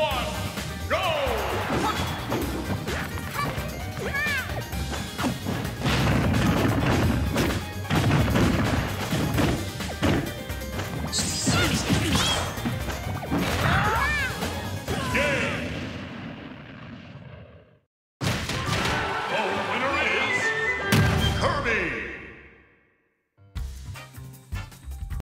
one.